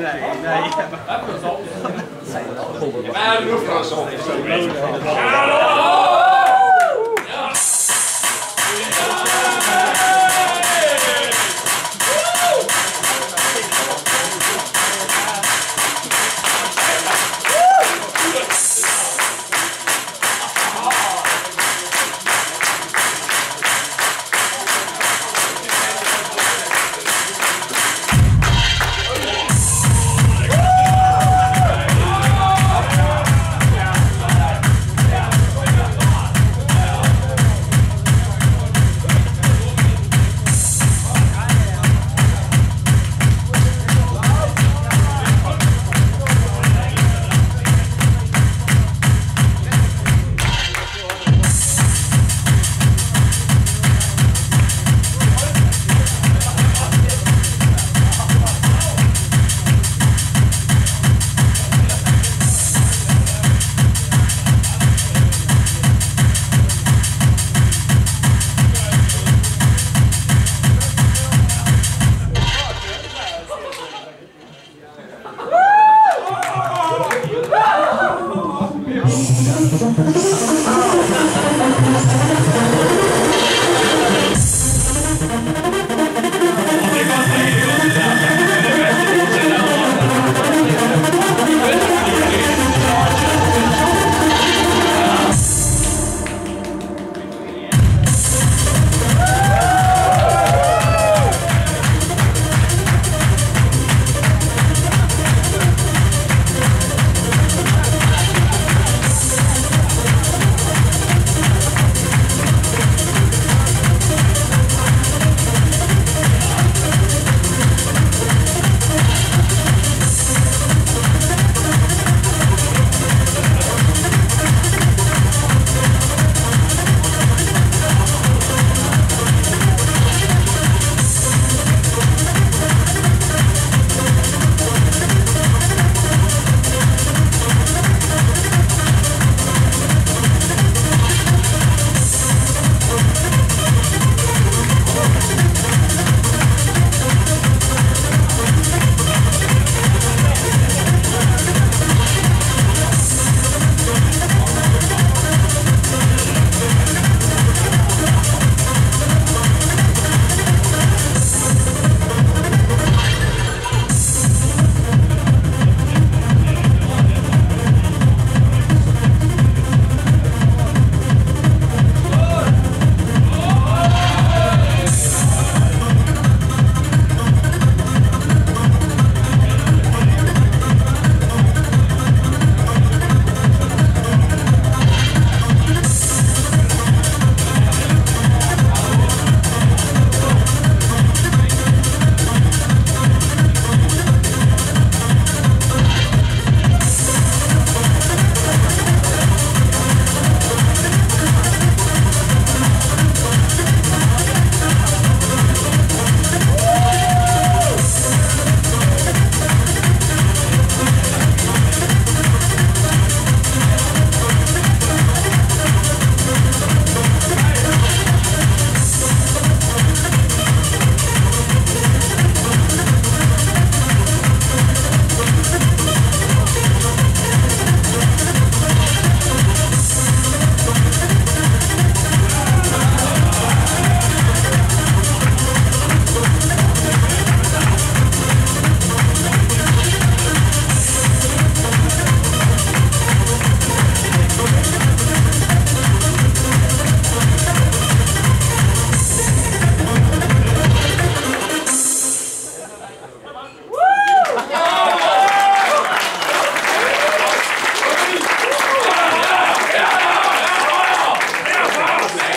Nee, nee. Ja,